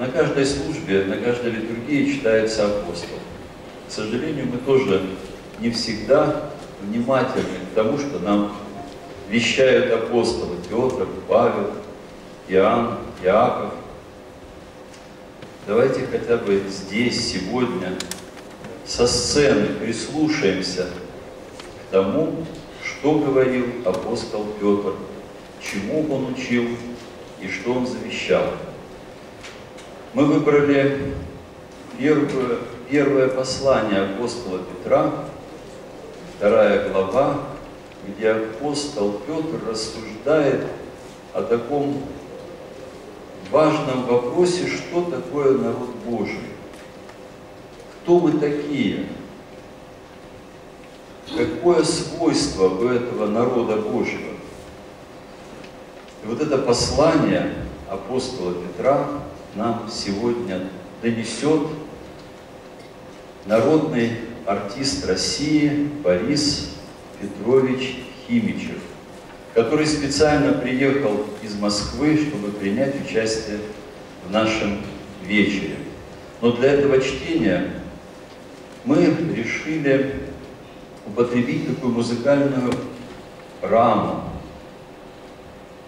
на каждой службе, на каждой литургии читается апостол. К сожалению, мы тоже не всегда внимательны к тому, что нам вещают апостолы Петр, Павел, Иоанн, Иаков. Давайте хотя бы здесь, сегодня, со сцены прислушаемся к тому, что говорил апостол Петр, чему он учил и что он завещал. Мы выбрали первое, первое послание апостола Петра, вторая глава, где апостол Петр рассуждает о таком важном вопросе, что такое народ Божий. Кто мы такие? Какое свойство у этого народа Божьего? И вот это послание апостола Петра нам сегодня донесет народный артист России Борис Петрович Химичев, который специально приехал из Москвы, чтобы принять участие в нашем вечере. Но для этого чтения мы решили употребить такую музыкальную раму.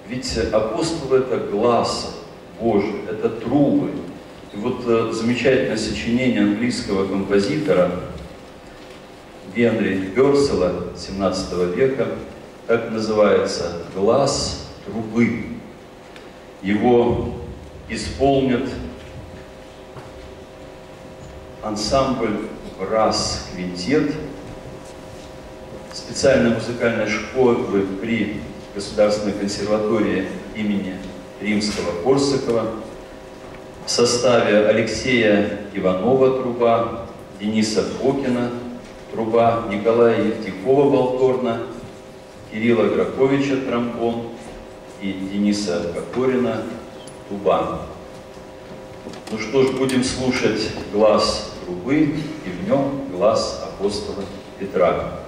Ведь апостол – это глаз Божий, это трубы. И вот э, замечательное сочинение английского композитора Генри Берсела 17 века, как называется, «Глаз трубы». Его исполнит ансамбль «Брас Квинтет» специальной музыкальной школы при Государственной консерватории имени Римского-Корсакова в составе Алексея Иванова труба, Дениса Фокина труба, Николая Евтихова Волторна, Кирилла Граковича тромбон и Дениса Кокорина туба. Ну что ж, будем слушать глаз трубы и в нем глаз апостола Петра.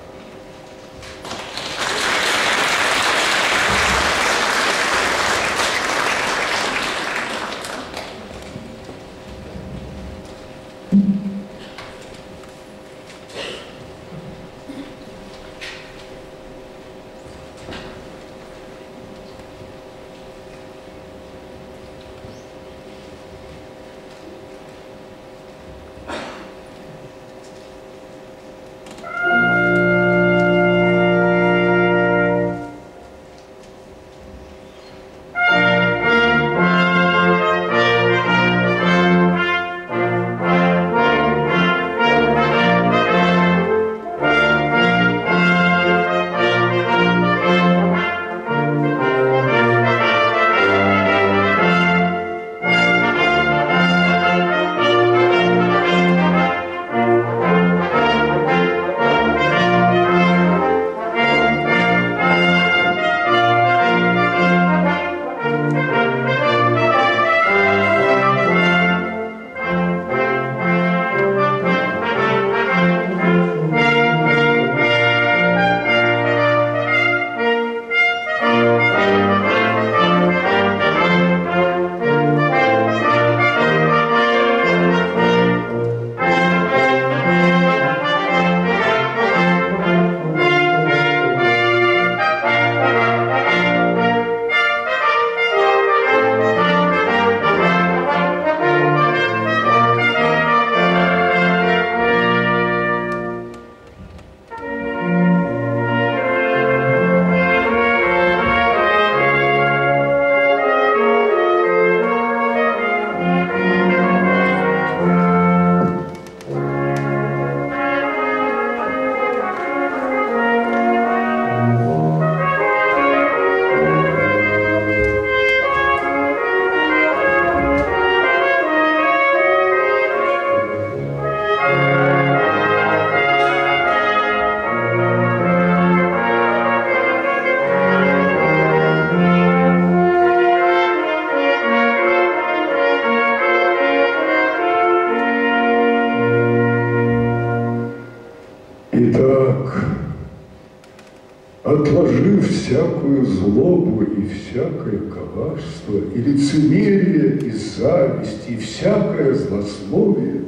Разложив всякую злобу и всякое коварство, и лицемерие, и зависть, и всякое злословие,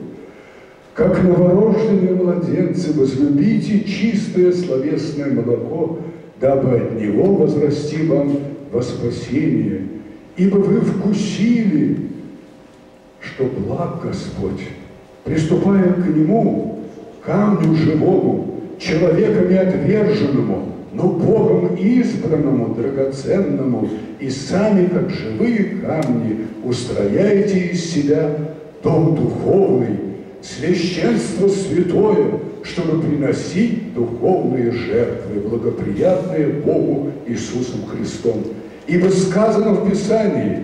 как новорожденные младенцы, возлюбите чистое словесное молоко, дабы от него возрасти вам во спасение, ибо вы вкусили, что благ Господь, приступая к Нему, камню живому, человеками отверженному, но Богом избранному, драгоценному, и сами, как живые камни, устрояете из себя дом духовный, священство святое, чтобы приносить духовные жертвы, благоприятные Богу Иисусом Христом. Ибо сказано в Писании,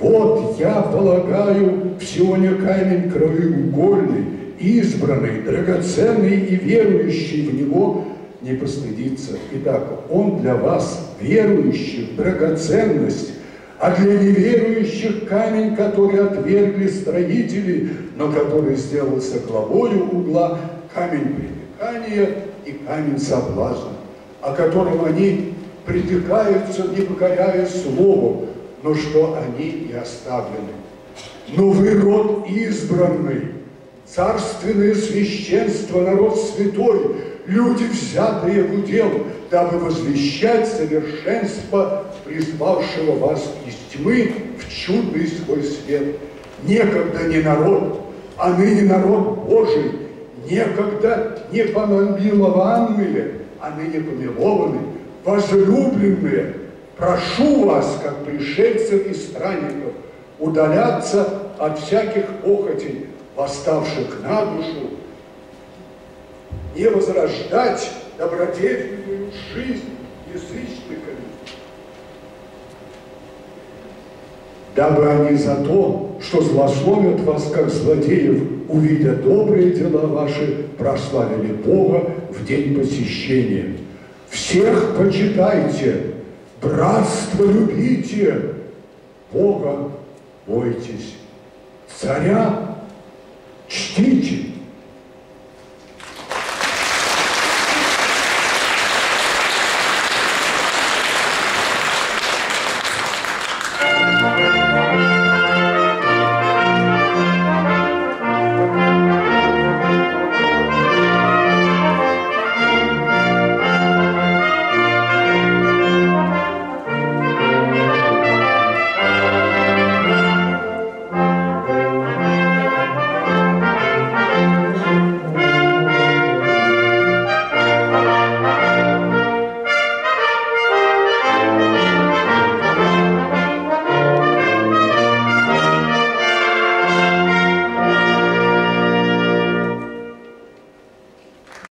вот я полагаю в Сионе камень краеугольный, избранный, драгоценный и верующий в него не постыдится. Итак, он для вас, верующих, драгоценность, а для неверующих камень, который отвергли строители, но который сделался главою угла, камень притыкания и камень соблазна, о котором они притыкаются, не покоряя слову, но что они и оставлены. Но вы род избранный, царственное священство, народ святой, люди, взятые в удел, дабы возвещать совершенство призвавшего вас из тьмы в чудный свой свет. Некогда не народ, а ныне народ Божий, некогда не помилованные, а ныне помилованы, возлюбленные, прошу вас, как пришельцев и странников, удаляться от всяких похотей, восставших на душу, не возрождать добродетельную жизнь язычниками, дабы они за то, что злословят вас, как злодеев, увидя добрые дела ваши, прославили Бога в день посещения. Всех почитайте, братство любите, Бога бойтесь, царя Чтите